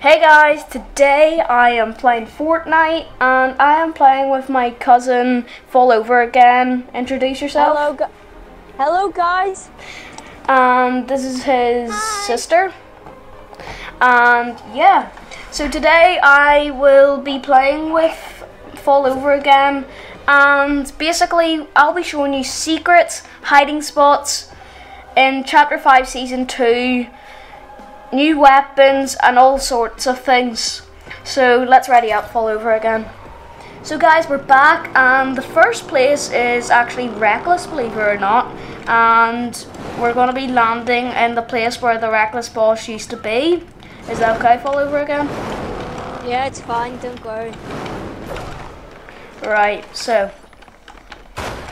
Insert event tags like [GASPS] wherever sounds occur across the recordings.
Hey guys, today I am playing Fortnite and I am playing with my cousin Fall Over Again. Introduce yourself. Hello, gu- hello, guys. And this is his sister. And yeah, so today I will be playing with Fall Over Again. And basically, I'll be showing you secrets, hiding spots in Chapter 5, Season 2, new weapons, and all sorts of things. So let's ready up, Fall Over Again. So guys, we're back, and the first place is actually Reckless, believe it or not. And we're going to be landing in the place where the Reckless boss used to be. Is that okay, Fall Over Again? Yeah, it's fine. Don't worry. Right, so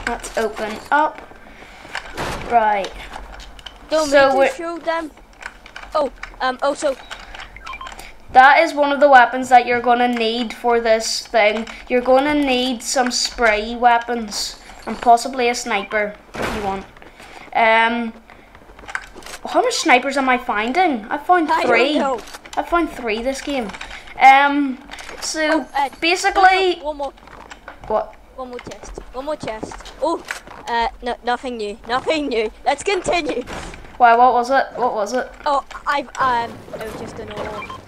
let's open up. Right, Don't So we're- show them. Oh, um. Also, that is one of the weapons that you're gonna need for this thing. You're gonna need some spray weapons and possibly a sniper if you want. Um, how many snipers am I finding? I found I three. know. I found three this game. Um, so uh, basically, one more, what? one more chest. One more chest. Oh, uh, no, nothing new. Nothing new. Let's continue. Why? What was it? What was it? Oh, I've um. It was just a normal.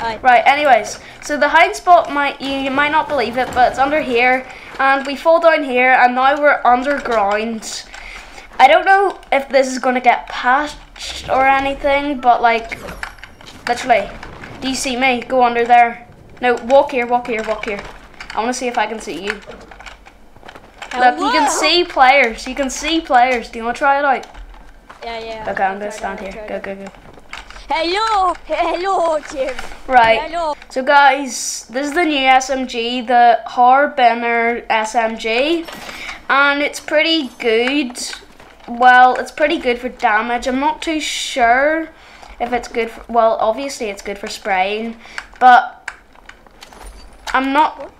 I Right, anyways, so the hide spot might you, you might not believe it, but it's under here, and we fall down here, and now we're underground. I don't know if this is gonna get patched or anything, but like, literally, do you see me? Go under there. No, walk here, walk here, walk here. I wanna see if I can see you. Look, you can see players. You can see players. Do you wanna try it out? Yeah, yeah. Okay, I'm gonna stand here. Go, go, go. Hello, hello, Jim. Right. Hello. So guys, this is the new SMG, the Harbinger SMG, and it's pretty good. Well, it's pretty good for damage. I'm not too sure if it's good for, well, obviously it's good for spraying, but I'm not,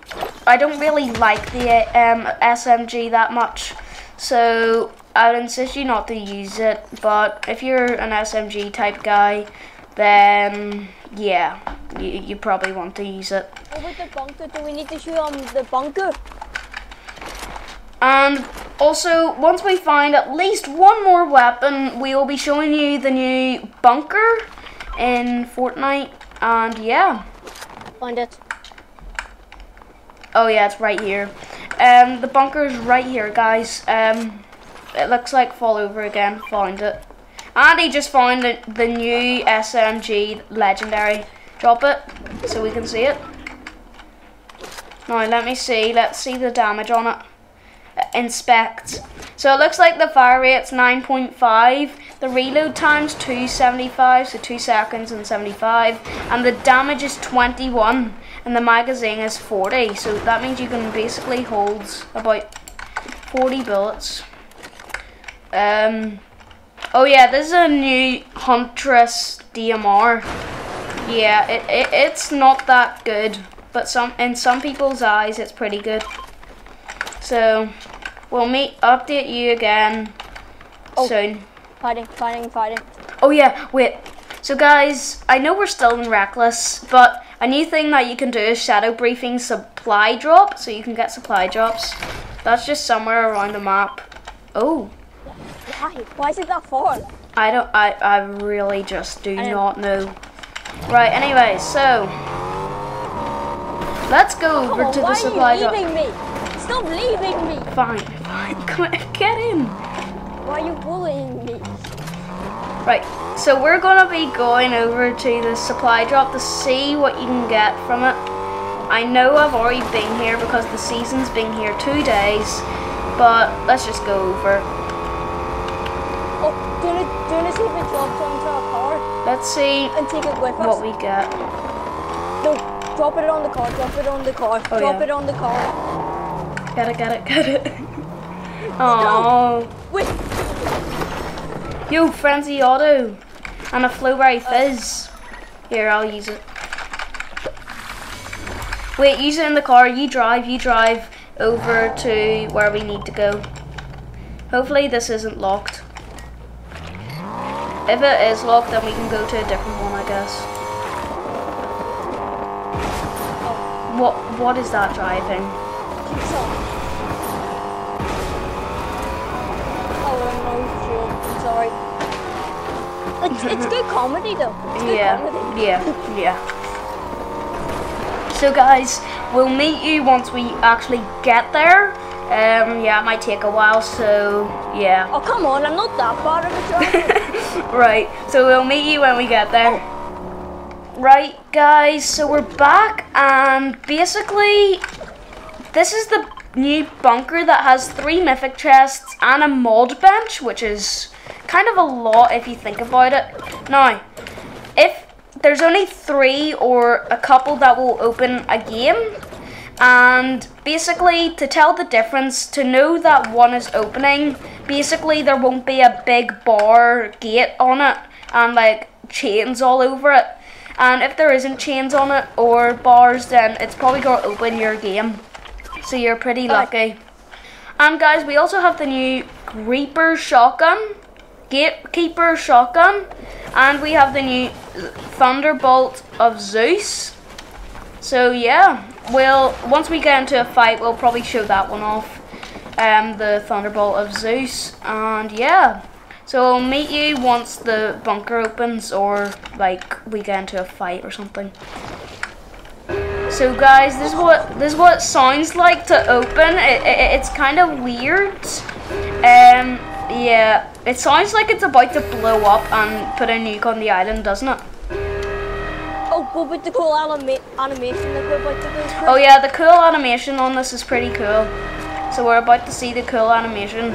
I don't really like the um, SMG that much, so I would insist you not to use it, but if you're an SMG type guy, then yeah, you, you probably want to use it. Over the bunker. Do we need to show them the bunker? And also, once we find at least one more weapon, we will be showing you the new bunker in Fortnite. And yeah. Find it. Oh yeah, it's right here. Um, the bunker is right here, guys. Um, it looks like fall over again. Found it. And he just found the, the new SMG legendary. Drop it so we can see it. Now let me see. Let's see the damage on it. Inspect. So it looks like the fire rate's 9.5. The reload time's 275, so 2 seconds and 75. And the damage is 21. And the magazine is 40. So that means you can basically hold about 40 bullets. Um. Oh yeah, this is a new Huntress DMR. Yeah, it, it it's not that good, but some in some people's eyes it's pretty good. So we'll meet update you again Oh. soon. Fighting, fighting, fighting. Oh yeah, wait. So guys, I know we're still in Reckless, but a new thing that you can do is shadow briefing supply drop, so you can get supply drops. That's just somewhere around the map. Oh, Why? Why is it that far? I don't. I I really just do don't- know. Right. Anyway, so let's go over to the supply Why are you drop. leaving me? Stop leaving me! Fine, [LAUGHS] fine. Come on, get in. Why are you bullying me? Right. So we're gonna be going over to the supply drop to see what you can get from it. I know I've already been here because the season's been here two days, but let's just go over. Oh, do you, wanna- do you want to see if it drops onto a car Let's see and take it with us? what we get. No, drop it on the car, drop it on the car, Oh, drop yeah. it on the car. Get it, get it, get it. [LAUGHS] Oh. Wait, Yo, Frenzy Auto and a Flowberry uh. Fizz. Here, I'll use it. Wait, use it in the car. You drive, you drive over to where we need to go. Hopefully this isn't locked. If it is locked, then we can go to a different one, I guess. What, what is that driving? Oh, no, sorry. It's, it's good comedy, though. Good yeah, comedy. yeah, yeah. So, guys, we'll meet you once we actually get there. Um, yeah, it might take a while, so, yeah. Oh, come on, I'm not that far of a driver. Right, so we'll meet you when we get there. Right, guys, so we're back, and basically, this is the new bunker that has three mythic chests and a mod bench, which is kind of a lot if you think about it. Now, if there's only three or a couple that will open a game, and basically to tell the difference, to know that one is opening, basically there won't be a big bar gate on it and like chains all over it. And if there isn't chains on it or bars, then it's probably gonna open your game. So you're pretty oh. lucky. And guys, we also have the new Reaper shotgun, Gatekeeper shotgun, and we have the new Thunderbolt of Zeus. So yeah, we'll once we get into a fight, we'll probably show that one off. Um, the Thunderbolt of Zeus, and yeah. So I'll meet you once the bunker opens, or like we get into a fight or something. So guys, this is what this is what it sounds like to open. It, it, it's kind of weird. Um, yeah, it sounds like it's about to blow up and put a nuke on the island, doesn't it? Oh, the cool anima- animation that we're about to go through. Oh yeah, the cool animation on this is pretty cool. So we're about to see the cool animation.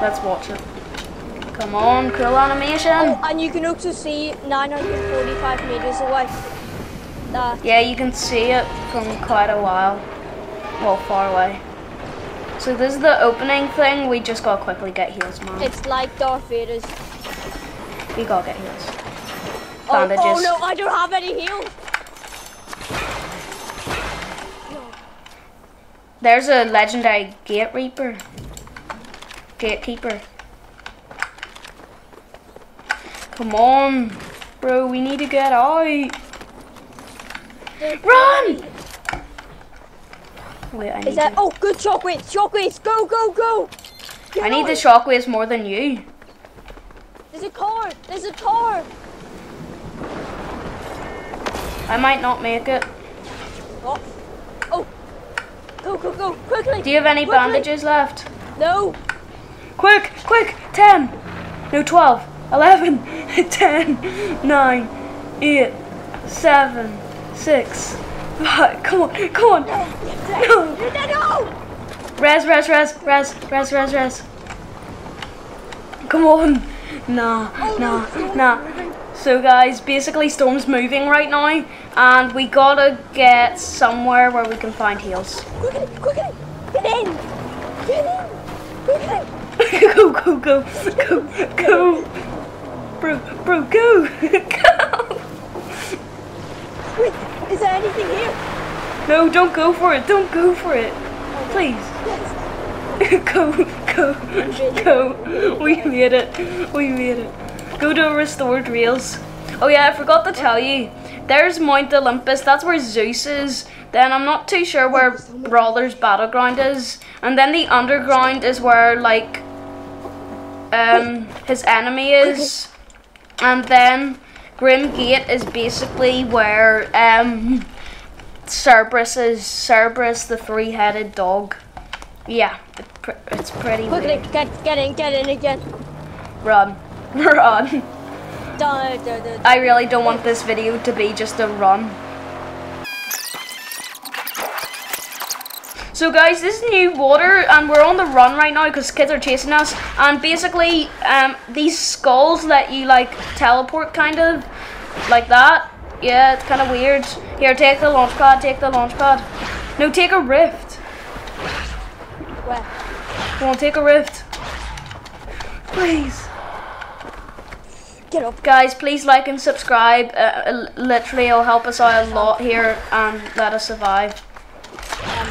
Let's watch it. Come on, cool animation. Oh, and you can also see 945 meters away. Uh, Yeah, you can see it from quite a while. Well, far away. So this is the opening thing. We just gotta quickly get heals, man. it's like Darth Vader's. We gotta get heals. Oh, Bandages. oh no, I don't have any heals. There's a legendary Gate Reaper. Gatekeeper. Come on, bro. We need to get out. Run! Wait, I need Is that? to. Oh, good shockwaves! Shockwaves! Go, go, go! Get I need on. the shockwaves more than you. There's a car! There's a car! I might not make it. Oh, oh! Go, go, go! Quickly! Do you have any Quickly. bandages left? No! Quick, quick! 10! No, 12, 11, [LAUGHS] 10, 9, 8, 7, 6, 5. Come on, come on! No! No! Res, res, res, res, res, res, res. Come on! Nah, Oh, nah, nah. So guys, basically Storm's moving right now, and we gotta get somewhere where we can find heals. Quickly, quickly! Get in! Get in! Quickly! [LAUGHS] go, go, go, go, go! Bro, bro, go! [LAUGHS] go! Wait, is there anything here? No, don't go for it, don't go for it. Please. Yes. [LAUGHS] go, go, go. We made it. We made it. Go to restored reels. Oh yeah, I forgot to tell you. There's Mount Olympus. That's where Zeus is. Then I'm not too sure where Brawler's battleground is. And then the underground is where like um his enemy is. And then Grim Gate is basically where um Cerberus is Cerberus the three-headed dog. Yeah, it's pretty Quickly, weird. get, get in, get in again. Run. Run. I really don't want this video to be just a run. So guys, this is new water and we're on the run right now because kids are chasing us. And basically, um, these skulls let you like teleport kind of like that. Yeah, it's kind of weird. Here, take the launch pad, take the launch pad. No, take a rift. Where? Come on, take a rift. Please. Get up. Guys, please like and subscribe. Uh, uh, literally, it'll help us out a lot here and let us survive. Um,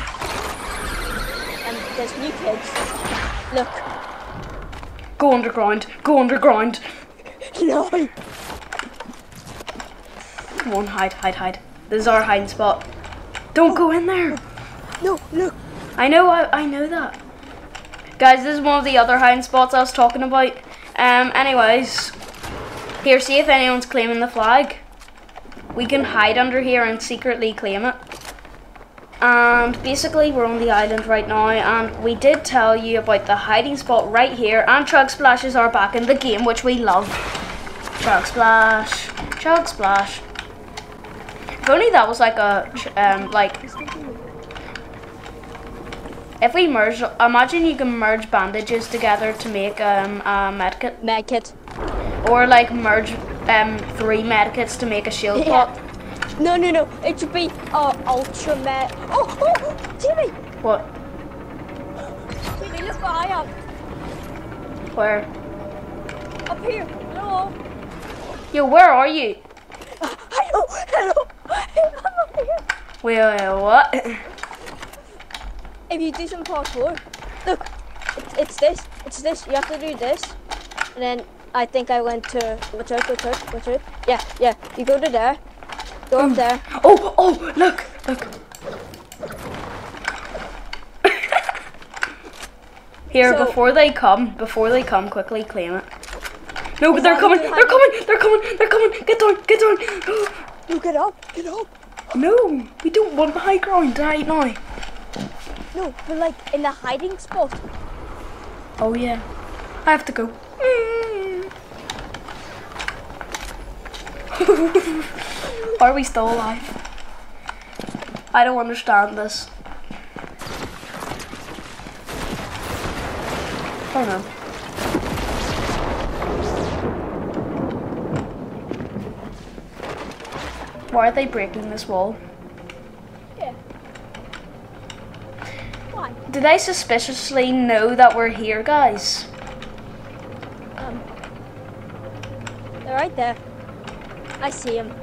and there's new kids. Look. Go underground. Go underground. [LAUGHS] No. Come on, hide, hide, hide. This is our hiding spot. Don't go in there. No, look. I know, I, I know that. Guys, this is one of the other hiding spots I was talking about. Um, anyways, here, see if anyone's claiming the flag. We can hide under here and secretly claim it. And basically, we're on the island right now, and we did tell you about the hiding spot right here, and Chug Splashes are back in the game, which we love. Chug Splash, Chug Splash. If only that was like a, um, like if we merge, imagine you can merge bandages together to make um, a medkit, Medkit. Or like merge um, three medkits to make a shield Yeah. pot. No, no, no. It should be uh, ultra med. Oh, oh, oh, Jimmy. What? Jimmy, look where I. Where? Up here. Hello. Yo, where are you? [LAUGHS] Hello. Hello. I'm up here. Wait, wait, what? If you do some parkour, look, it's, it's this, it's this. You have to do this, and then I think I went to watch out, watch out. Yeah, yeah. You go to there, go up mm. there. Oh, oh, look, look. Here, So- before they come, before they come, quickly claim it. No, but they're coming, they're coming, they're coming, they're coming. Get down, get down. [GASPS] no, get up, get up. No, we don't want the high ground right now. No, but like in the hiding spot. Oh yeah, I have to go. [LAUGHS] Are we still alive? I don't understand this. Oh no. Why are they breaking this wall? Yeah. Why? Do they suspiciously know that we're here, guys? Um. They're right there. I see him.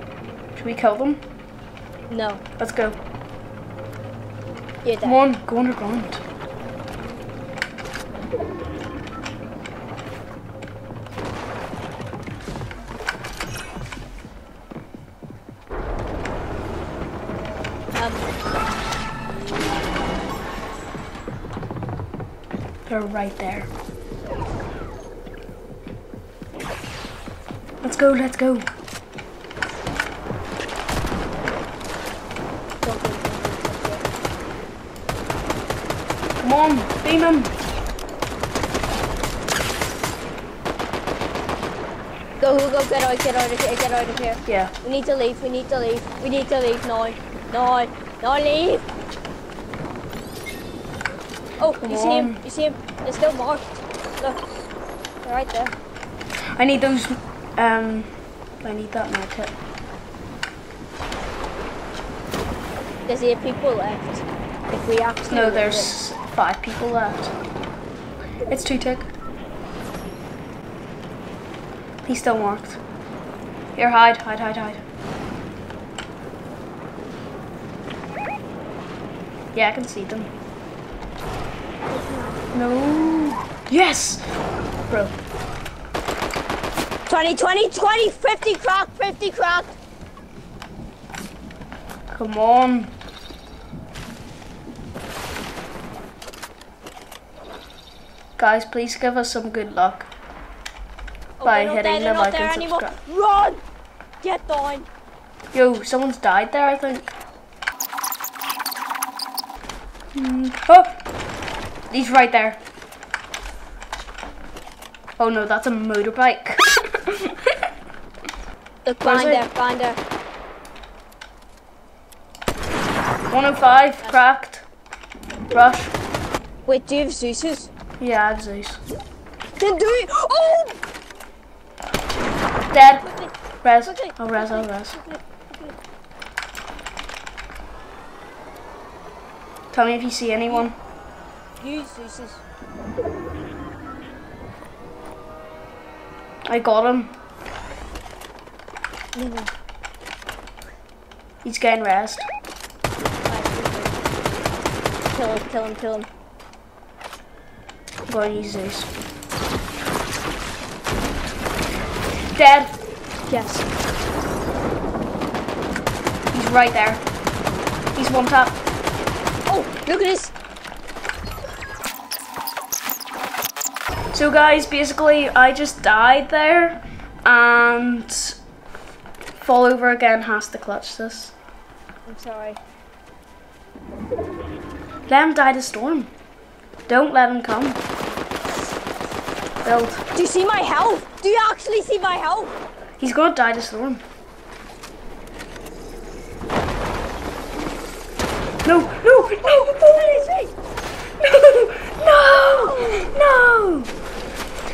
Should we kill them? No, Let's go. you're Come on, go underground. Um, They're right there. Let's go, let's go, Come on, beam him. go. Go, go, get out, get out of here, get out of here. Yeah. We need to leave, we need to leave, we need to leave now. No, no, leave. Oh, Come you see him, you see him. They're still marked. Look, they're right there. I need those, um, I need that kit. There's eight people left. If we actually No, there's five people left. It's two tick. He's still marked. Here, hide, hide, hide, hide. Yeah, I can see them. No. Yes! Bro. it. 20, 20, 20, 50 crack, 50 crack. Come on. Guys, please give us some good luck. Oh, By hitting the like there and anymore. subscribe. Run! Get down. Yo, someone's died there, I think. Hmm. Oh! He's right there. Oh no, that's a motorbike. [LAUGHS] Look, Where's behind it? there, behind there. 105, cracked. Rush. Wait, do you have Zeus's? Yeah, I have Zeus. Then do it. Oh! Dead. Res. I'll res, I'll res. Tell me if you see anyone. Use Zeus's. I got him. No. He's getting rest. Kill him, kill him, kill him. To use Zeus. Dead. Yes. He's right there. He's one tap. Oh, look at this. So guys, basically I just died there and fall over again has to clutch this. I'm sorry. Let him die to storm. Don't let him come. Build. Do you see my health? Do you actually see my health? He's gonna die to storm. No, no, no, no, no, no.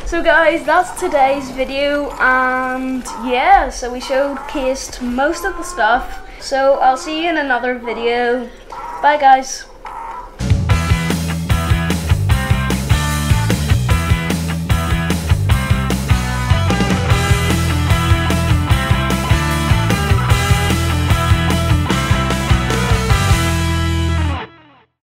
So guys, that's today's video and yeah, so we showcased most of the stuff. So I'll see you in another video. Bye guys.